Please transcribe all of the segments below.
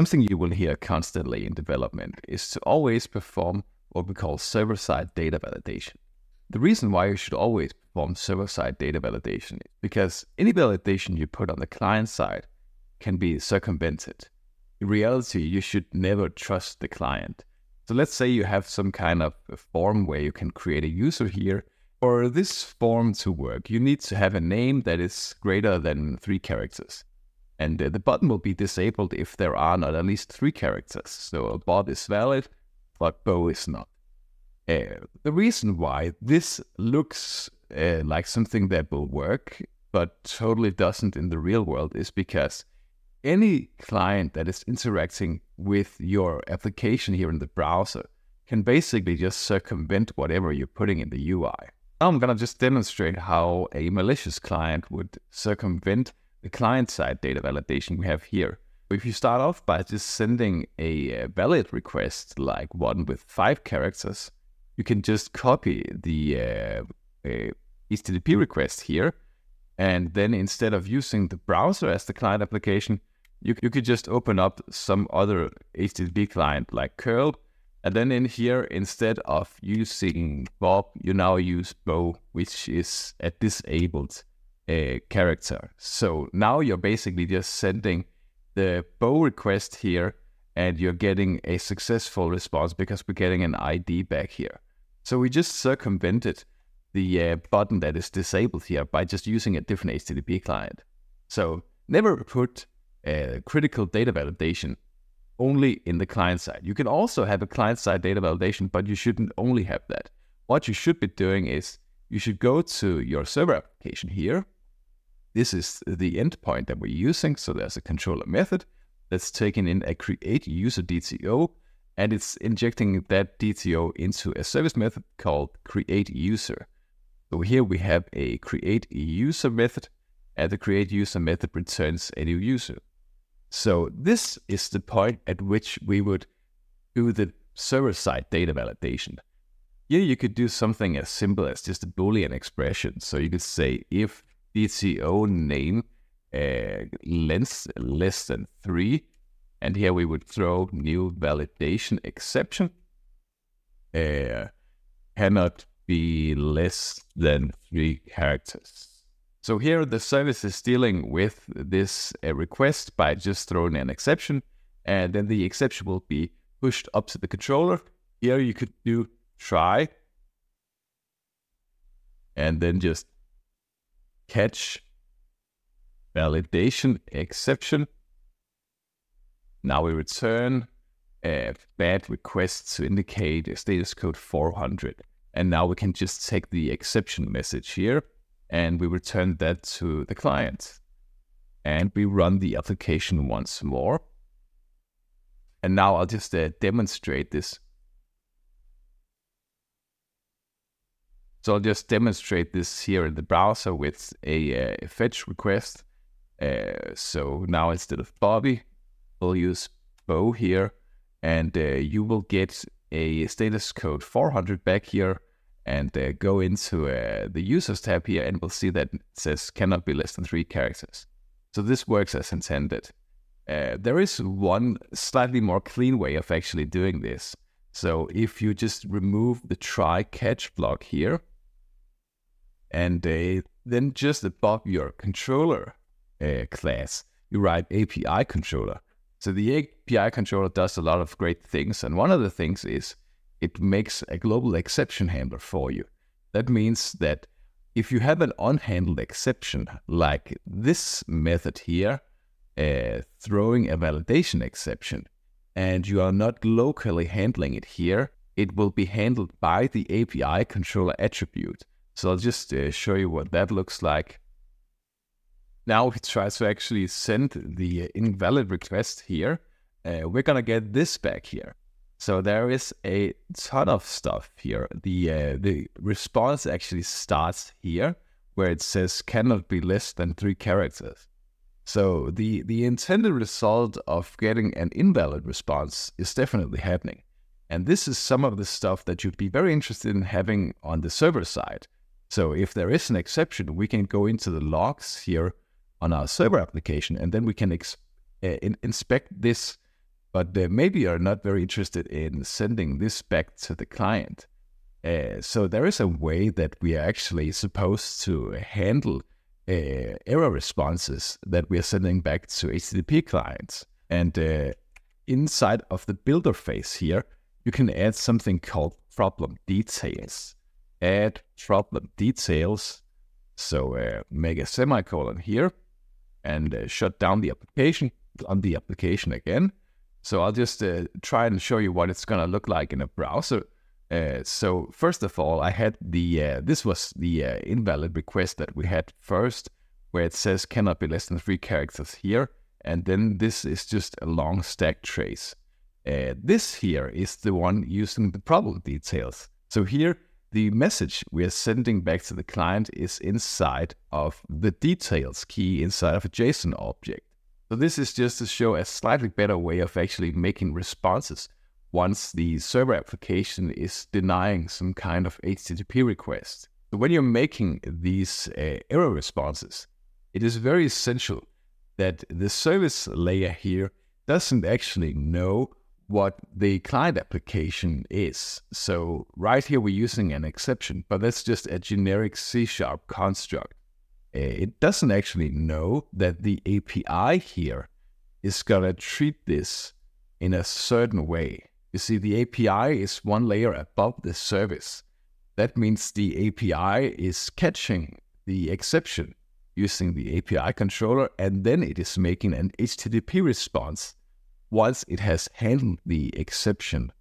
Something you will hear constantly in development is to always perform what we call server side data validation. The reason why you should always perform server side data validation is because any validation you put on the client side can be circumvented. In reality, you should never trust the client. So let's say you have some kind of form where you can create a user here. For this form to work, you need to have a name that is greater than three characters. And uh, the button will be disabled if there are not at least three characters. So a bot is valid, but Bo is not. Uh, the reason why this looks uh, like something that will work, but totally doesn't in the real world, is because any client that is interacting with your application here in the browser can basically just circumvent whatever you're putting in the UI. I'm going to just demonstrate how a malicious client would circumvent the client-side data validation we have here. If you start off by just sending a valid request, like one with five characters, you can just copy the uh, uh, HTTP request here. And then instead of using the browser as the client application, you, you could just open up some other HTTP client like curl. And then in here, instead of using Bob, you now use Bo, which is a disabled character. So now you're basically just sending the Bo request here and you're getting a successful response because we're getting an ID back here. So we just circumvented the uh, button that is disabled here by just using a different HTTP client. So never put uh, critical data validation only in the client side. You can also have a client side data validation, but you shouldn't only have that. What you should be doing is you should go to your server application here. This is the endpoint that we're using. So there's a controller method that's taking in a create user DTO and it's injecting that DTO into a service method called create user. So here we have a create user method and the create user method returns a new user. So this is the point at which we would do the server-side data validation. Here you could do something as simple as just a Boolean expression. So you could say if DTO name uh, length less than three, and here we would throw new validation exception. Uh, cannot be less than three characters. So here the service is dealing with this uh, request by just throwing an exception, and then the exception will be pushed up to the controller. Here you could do try, and then just catch validation exception. Now we return a bad request to indicate a status code 400. And now we can just take the exception message here and we return that to the client. And we run the application once more. And now I'll just uh, demonstrate this. So I'll just demonstrate this here in the browser with a, uh, fetch request. Uh, so now instead of Bobby, we'll use Bo here, and uh, you will get a status code 400 back here and uh, go into uh, the users tab here and we'll see that it says cannot be less than three characters. So this works as intended. Uh, there is one slightly more clean way of actually doing this. So if you just remove the try catch block here and uh, then just above your controller uh, class, you write API controller. So the API controller does a lot of great things. And one of the things is it makes a global exception handler for you. That means that if you have an unhandled exception, like this method here, uh, throwing a validation exception, and you are not locally handling it here, it will be handled by the API controller attribute. So I'll just uh, show you what that looks like. Now we try to actually send the invalid request here. Uh, we're going to get this back here. So there is a ton of stuff here. The uh, the response actually starts here, where it says cannot be less than three characters. So the the intended result of getting an invalid response is definitely happening. And this is some of the stuff that you'd be very interested in having on the server side. So if there is an exception, we can go into the logs here on our server application, and then we can uh, in inspect this but uh, maybe you're not very interested in sending this back to the client. Uh, so there is a way that we are actually supposed to handle uh, error responses that we are sending back to HTTP clients. And uh, inside of the builder phase here, you can add something called problem details. Add problem details. So uh, make a semicolon here and uh, shut down the application on the application again. So I'll just uh, try and show you what it's going to look like in a browser. Uh, so first of all, I had the, uh, this was the uh, invalid request that we had first, where it says cannot be less than three characters here. And then this is just a long stack trace. This here is the one using the problem details. So here, the message we are sending back to the client is inside of the details key inside of a JSON object. So this is just to show a slightly better way of actually making responses once the server application is denying some kind of HTTP request. So when you're making these uh, error responses, it is very essential that the service layer here doesn't actually know what the client application is. So right here we're using an exception, but that's just a generic C-sharp construct. Uh, it doesn't actually know that the API here is going to treat this in a certain way. You see, the API is one layer above the service. That means the API is catching the exception using the API controller, and then it is making an HTTP response once it has handled the exception.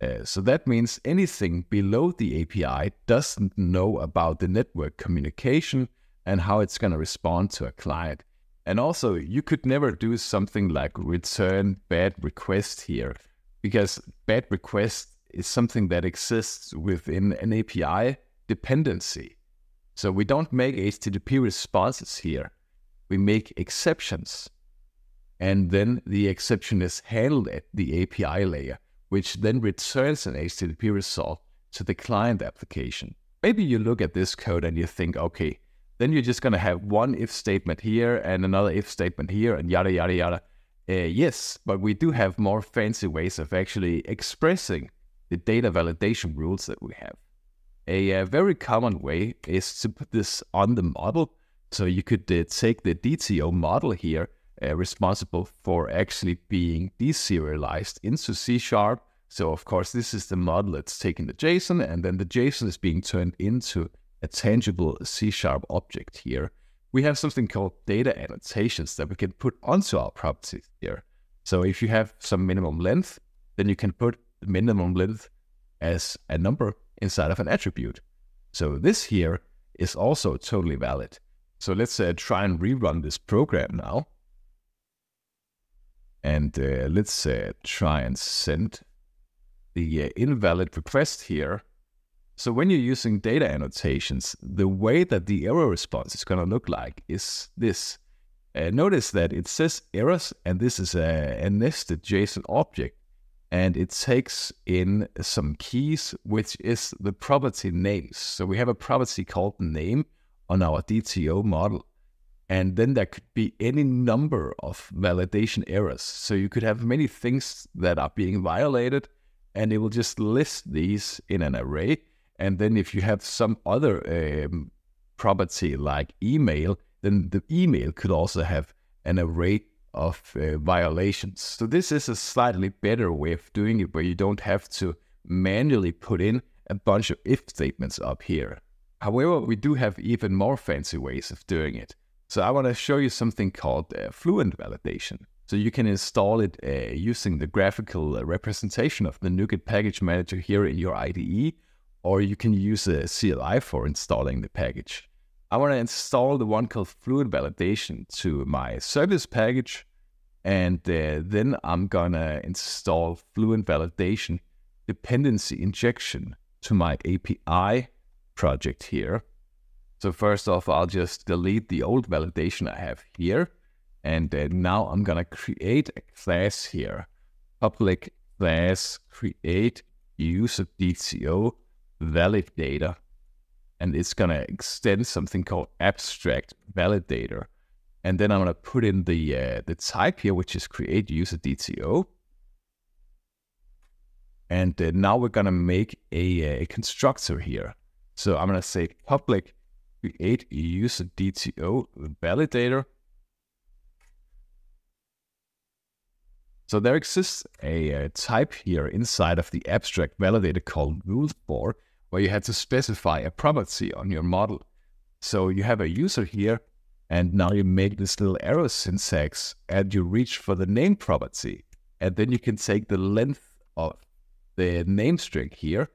Uh, so that means anything below the API doesn't know about the network communication and how it's going to respond to a client. And also, you could never do something like return bad request here because bad request is something that exists within an API dependency. So we don't make HTTP responses here. We make exceptions. And then the exception is handled at the API layer, which then returns an HTTP result to the client application. Maybe you look at this code and you think, okay, then you're just going to have one if statement here and another if statement here and yada, yada, yada. Uh, yes, but we do have more fancy ways of actually expressing the data validation rules that we have. A, a uh, very common way is to put this on the model. So you could uh, take the DTO model here, uh, responsible for actually being deserialized into C Sharp. So of course, this is the model that's taking the JSON, and then the JSON is being turned into a tangible C Sharp object here, we have something called data annotations that we can put onto our properties here. So if you have some minimum length, then you can put the minimum length as a number inside of an attribute. So this here is also totally valid. So let's uh, try and rerun this program now. And uh, let's uh, try and send the uh, invalid request here so when you're using data annotations, the way that the error response is going to look like is this. Uh, notice that it says errors, and this is a, a nested JSON object, and it takes in some keys, which is the property names. So we have a property called name on our DTO model. And then there could be any number of validation errors. So you could have many things that are being violated, and it will just list these in an array and then if you have some other um, property like email, then the email could also have an array of uh, violations. So this is a slightly better way of doing it where you don't have to manually put in a bunch of if statements up here. However, we do have even more fancy ways of doing it. So I want to show you something called uh, Fluent Validation. So you can install it uh, using the graphical uh, representation of the NuGet package manager here in your IDE, or you can use a CLI for installing the package. I want to install the one called Fluent Validation to my service package, and uh, then I'm gonna install Fluent Validation dependency injection to my API project here. So first off, I'll just delete the old validation I have here. And uh, now I'm gonna create a class here, public class create user DTO validator, and it's going to extend something called abstract validator. And then I'm going to put in the uh, the type here, which is create user DTO. And uh, now we're going to make a, a constructor here. So I'm going to say public create user DTO validator. So there exists a, a, type here inside of the abstract validator called rules for, where you had to specify a property on your model. So you have a user here, and now you make this little arrow syntax, and you reach for the name property, and then you can take the length of the name string here,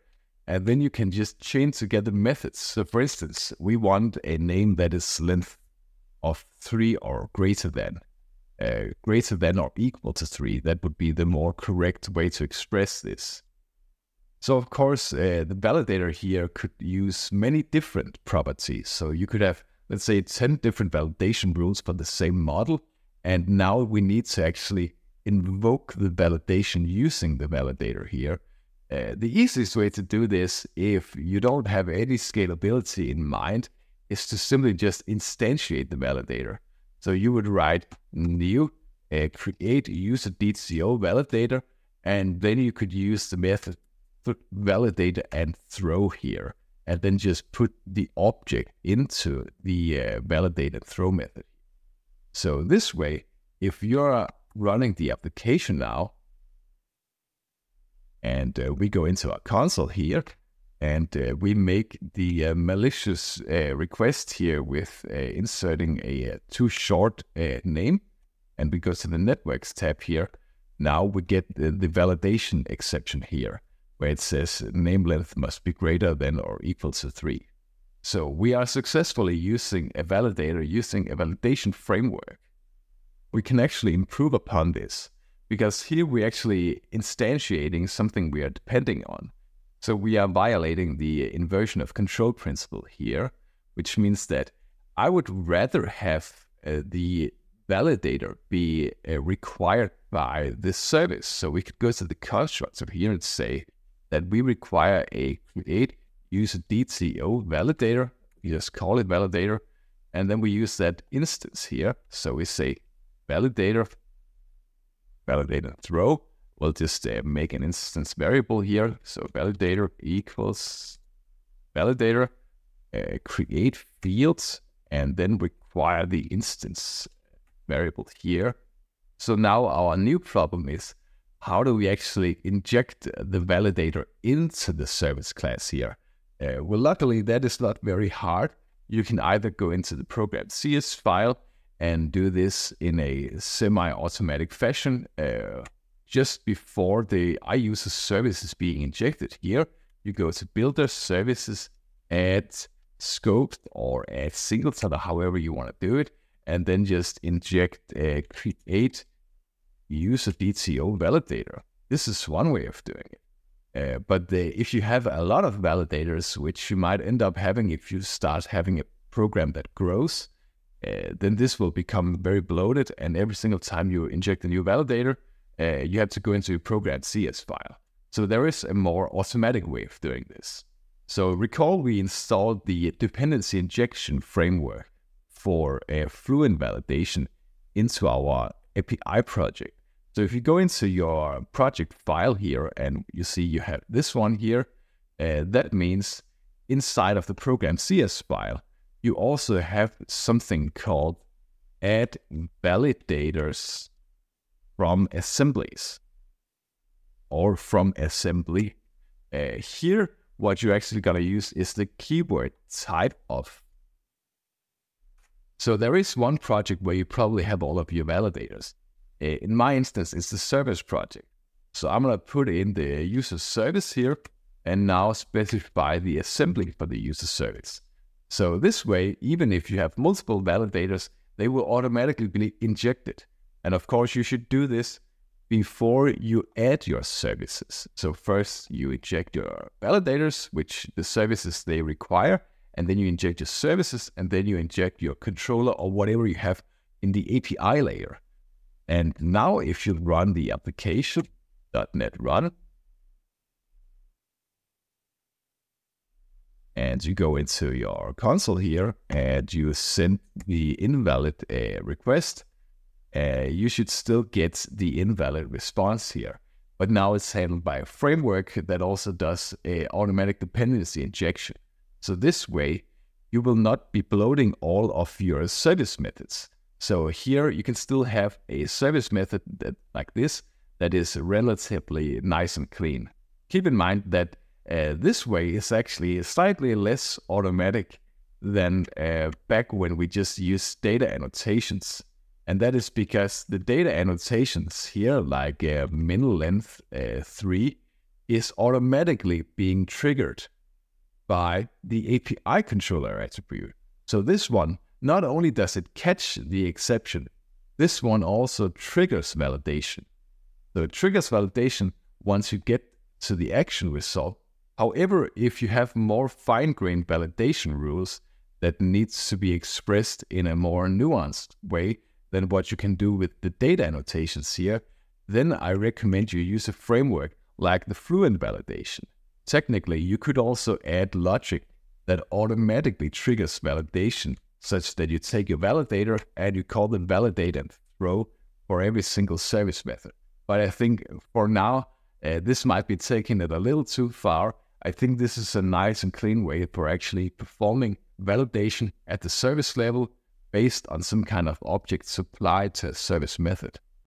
and then you can just chain together methods. So for instance, we want a name that is length of three or greater than, uh, greater than or equal to three. That would be the more correct way to express this. So of course, uh, the validator here could use many different properties. So you could have, let's say, 10 different validation rules for the same model. And now we need to actually invoke the validation using the validator here. Uh, the easiest way to do this, if you don't have any scalability in mind, is to simply just instantiate the validator. So you would write new, uh, create user DTO validator, and then you could use the method validator and throw here, and then just put the object into the uh, validate and throw method. So this way, if you're running the application now, and uh, we go into our console here and uh, we make the uh, malicious request here with inserting a, too short name. And we go to the networks tab here. Now we get the, the, validation exception here, where it says name length must be greater than or equal to three. So we are successfully using a validator using a validation framework. We can actually improve upon this because here we're actually instantiating something we are depending on. So we are violating the inversion of control principle here, which means that I would rather have uh, the validator be uh, required by this service. So we could go to the constructor here and say that we require a create user DTO validator. We just call it validator. And then we use that instance here. So we say validator validator throw. We'll just uh, make an instance variable here. So validator equals validator, uh, create fields, and then require the instance variable here. So now our new problem is how do we actually inject the validator into the service class here? Uh, well, luckily that is not very hard. You can either go into the program CS file and do this in a semi-automatic fashion uh, just before the iUser service is being injected. Here, you go to Builder Services, add Scoped or add singleton, however you want to do it, and then just inject a create user DTO validator. This is one way of doing it. Uh, but the, if you have a lot of validators, which you might end up having if you start having a program that grows, uh, then this will become very bloated. And every single time you inject a new validator, uh, you have to go into your program CS file. So there is a more automatic way of doing this. So recall we installed the dependency injection framework for a Fluent validation into our API project. So if you go into your project file here and you see you have this one here, uh, that means inside of the program CS file, you also have something called add validators from assemblies or from assembly. Uh, here, what you're actually going to use is the keyword type of. So there is one project where you probably have all of your validators. Uh, in my instance, it's the service project. So I'm going to put in the user service here and now specify the assembly for the user service. So this way, even if you have multiple validators, they will automatically be injected. And of course, you should do this before you add your services. So first you inject your validators, which the services they require, and then you inject your services, and then you inject your controller or whatever you have in the API layer. And now if you run the application.net run, and you go into your console here and you send the invalid uh, request, uh, you should still get the invalid response here. but now it's handled by a framework that also does a automatic dependency injection. So this way, you will not be bloating all of your service methods. So here you can still have a service method that, like this that is relatively nice and clean. Keep in mind that uh, this way is actually slightly less automatic than uh, back when we just used data annotations. And that is because the data annotations here, like uh, min length uh, 3, is automatically being triggered by the API controller attribute. So this one, not only does it catch the exception, this one also triggers validation. So it triggers validation once you get to the action result. However, if you have more fine-grained validation rules that needs to be expressed in a more nuanced way than what you can do with the data annotations here, then I recommend you use a framework like the Fluent validation. Technically, you could also add logic that automatically triggers validation, such that you take your validator and you call them validate and throw for every single service method. But I think for now, uh, this might be taking it a little too far. I think this is a nice and clean way for actually performing validation at the service level based on some kind of object supplied to a service method.